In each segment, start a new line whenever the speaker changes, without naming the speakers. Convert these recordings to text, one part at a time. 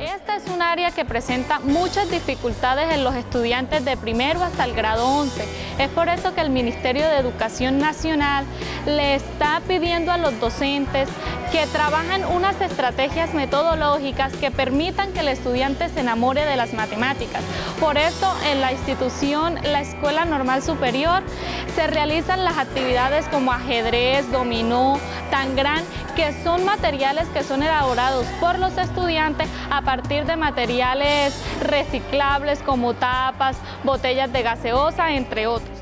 Esta es un área que presenta muchas dificultades en los estudiantes de primero hasta el grado 11. Es por eso que el Ministerio de Educación Nacional le está pidiendo a los docentes que trabajen unas estrategias metodológicas que permitan que el estudiante se enamore de las matemáticas. Por esto, en la institución, la Escuela Normal Superior, se realizan las actividades como ajedrez, dominó, tangrán, que son materiales que son elaborados por los estudiantes a partir de materiales reciclables como tapas, botellas de gaseosa, entre otros.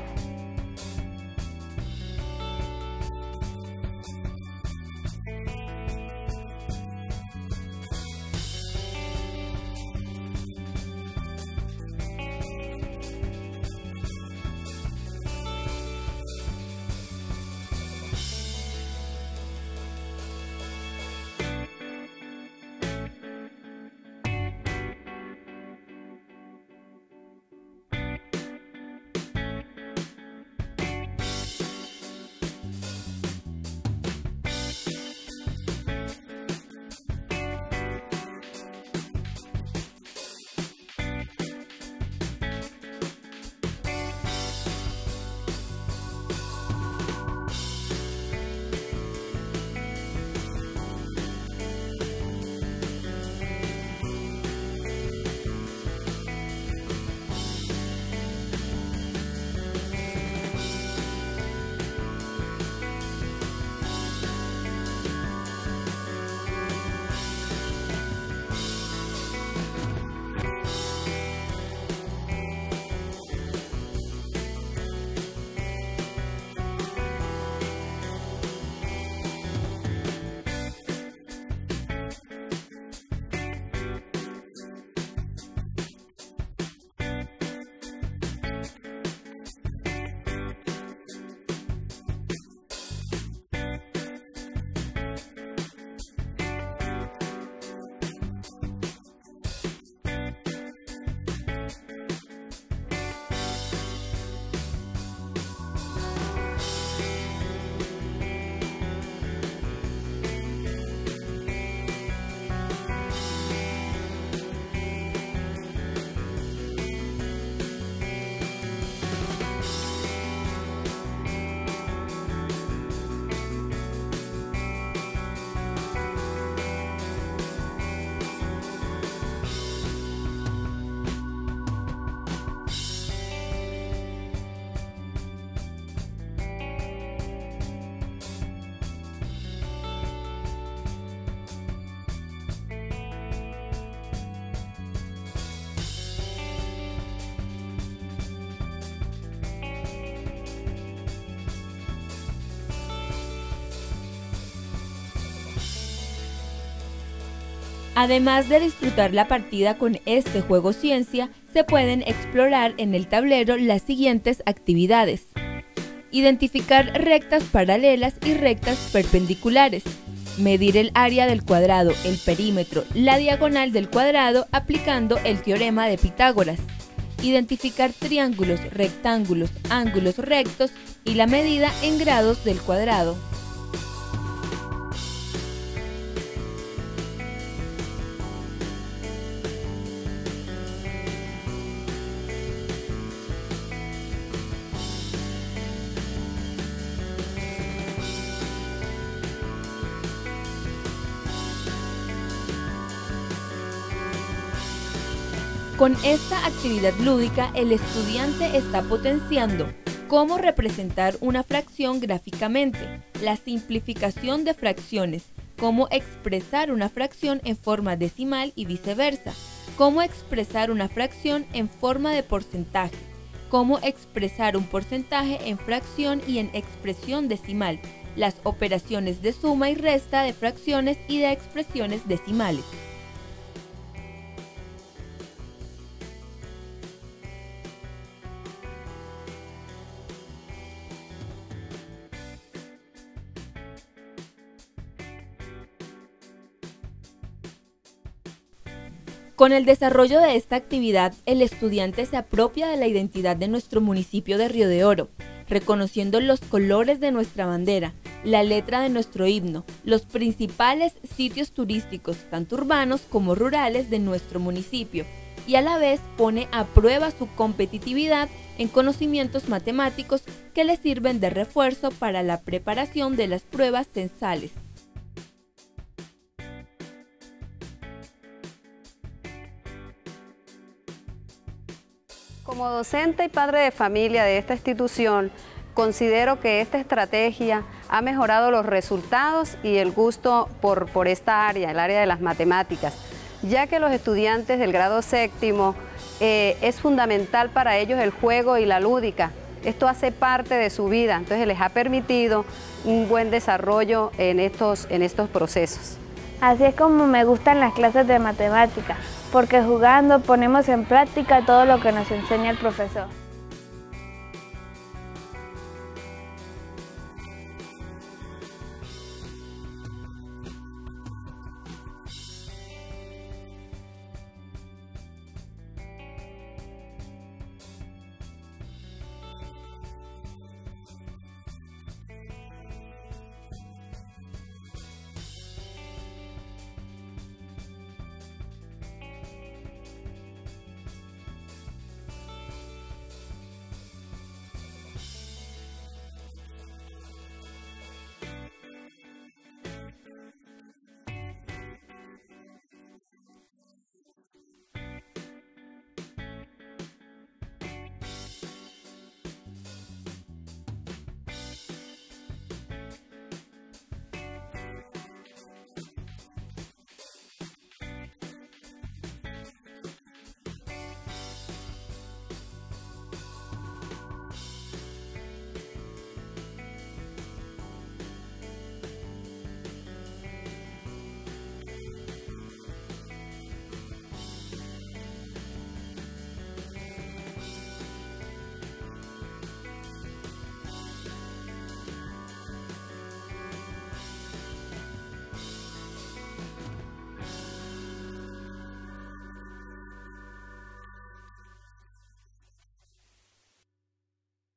Además de disfrutar la partida con este juego ciencia, se pueden explorar en el tablero las siguientes actividades. Identificar rectas paralelas y rectas perpendiculares. Medir el área del cuadrado, el perímetro, la diagonal del cuadrado aplicando el teorema de Pitágoras. Identificar triángulos, rectángulos, ángulos rectos y la medida en grados del cuadrado. Con esta actividad lúdica, el estudiante está potenciando cómo representar una fracción gráficamente, la simplificación de fracciones, cómo expresar una fracción en forma decimal y viceversa, cómo expresar una fracción en forma de porcentaje, cómo expresar un porcentaje en fracción y en expresión decimal, las operaciones de suma y resta de fracciones y de expresiones decimales. Con el desarrollo de esta actividad, el estudiante se apropia de la identidad de nuestro municipio de Río de Oro, reconociendo los colores de nuestra bandera, la letra de nuestro himno, los principales sitios turísticos, tanto urbanos como rurales, de nuestro municipio, y a la vez pone a prueba su competitividad en conocimientos matemáticos que le sirven de refuerzo para la preparación de las pruebas censales.
Como docente y padre de familia de esta institución, considero que esta estrategia ha mejorado los resultados y el gusto por, por esta área, el área de las matemáticas, ya que los estudiantes del grado séptimo eh, es fundamental para ellos el juego y la lúdica. Esto hace parte de su vida, entonces les ha permitido un buen desarrollo en estos, en estos procesos.
Así es como me gustan las clases de matemáticas porque jugando ponemos en práctica todo lo que nos enseña el profesor.